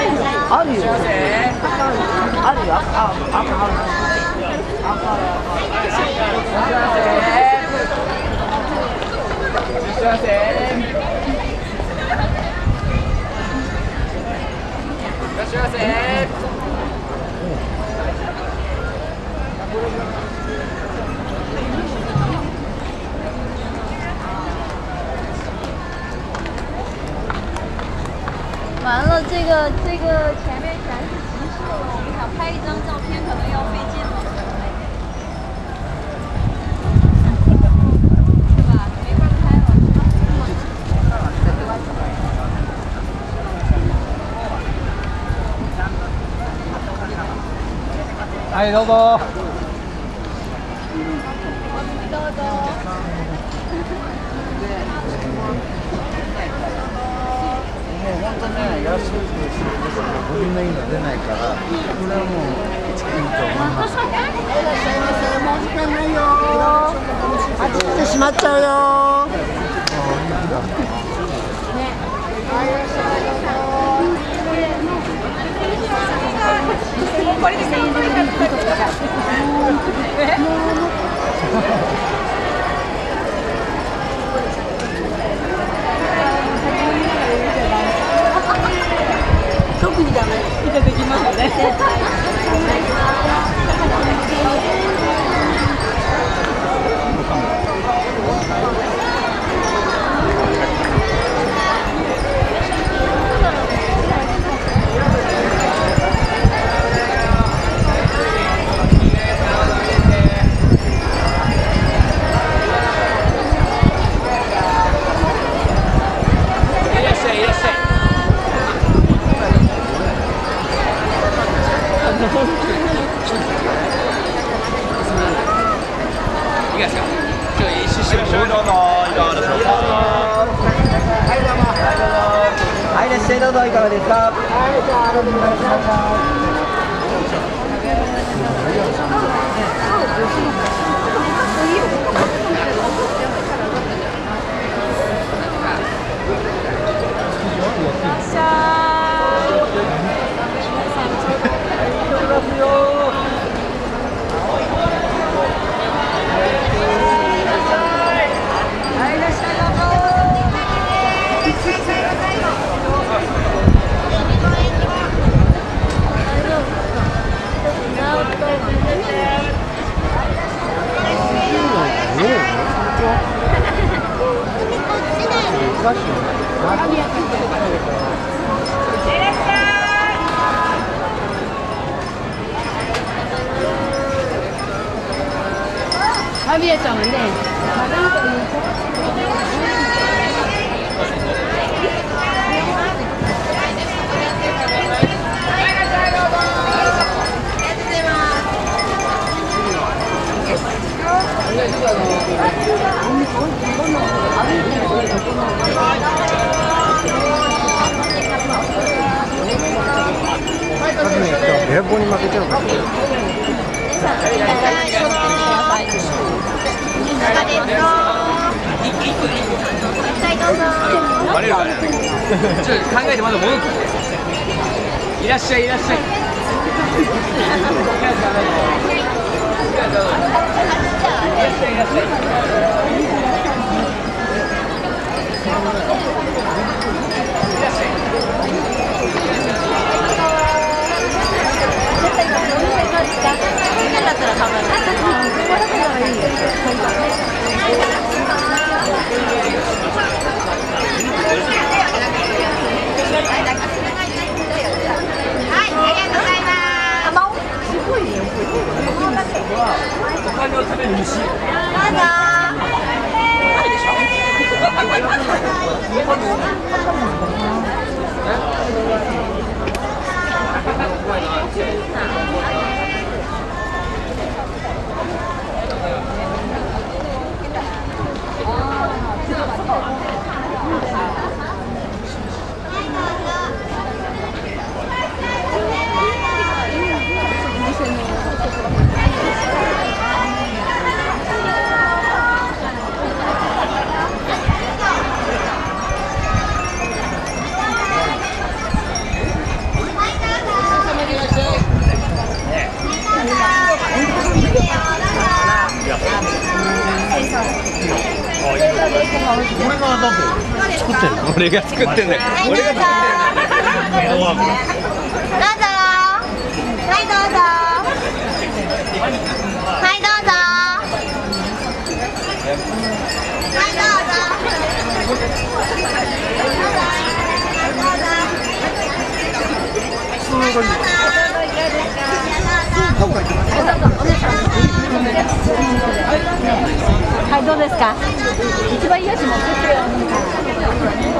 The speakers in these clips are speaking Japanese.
あるよ。あるよ。ああ赤ある完了，这个这个前面全是集市，想拍一张照片可能要费劲了。是吧？没法拍了。はいどうぞどうぞ。 もう本当ね安くするですからゴミのいいの出ないからこれはもういいと思います。あっちで閉まっちゃうよいただきますね。はいいらっしゃいどうぞいかがですか？ファエアコンに負けちゃうからバレるからねちょっと考えてまだ戻っていらっしゃいいらっしゃいお金を食べる虫俺がだって作ってる俺が作ってんだよどうぞはいどうぞはいどうぞはいどうぞはいどうぞはいどうぞはいどうバイヤ持ってって。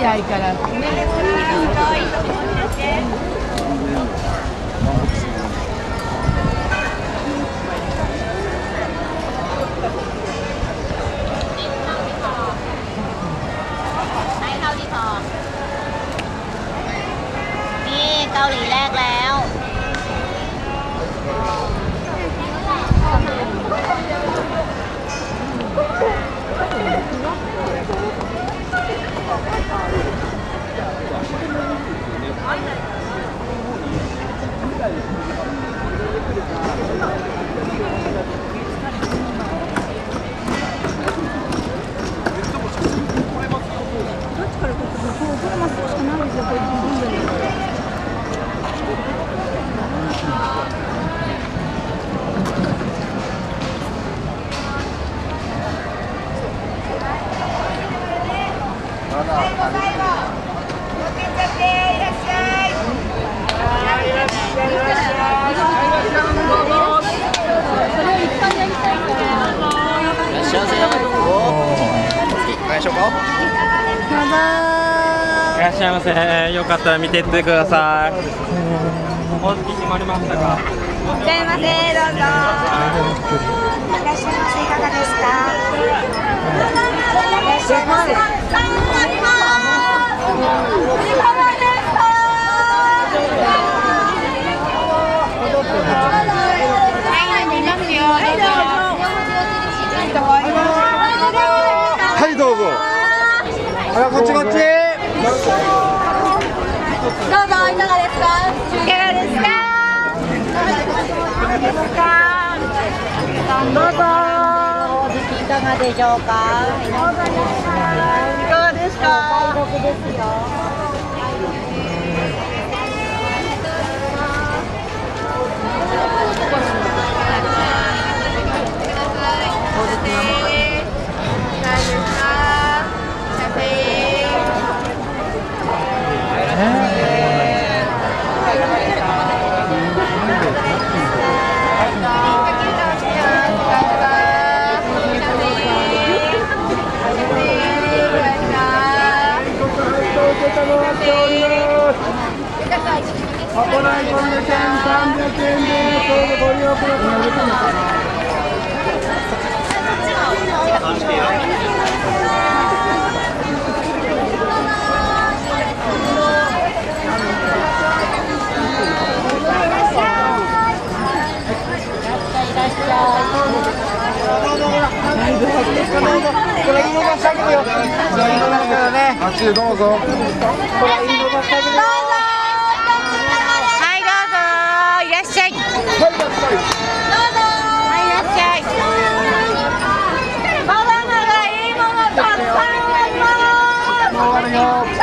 い愛からね。しうか？いらっしゃいませ。よかったら見てってください。お決まりましたか？いらっしゃいませどうぞ。いらっしゃいませいかがですか？いらっしゃいませ。いかがでしょうか。いかがですか。お買い得ですよ。どうぞ。どうぞらい。いものたくさんあ。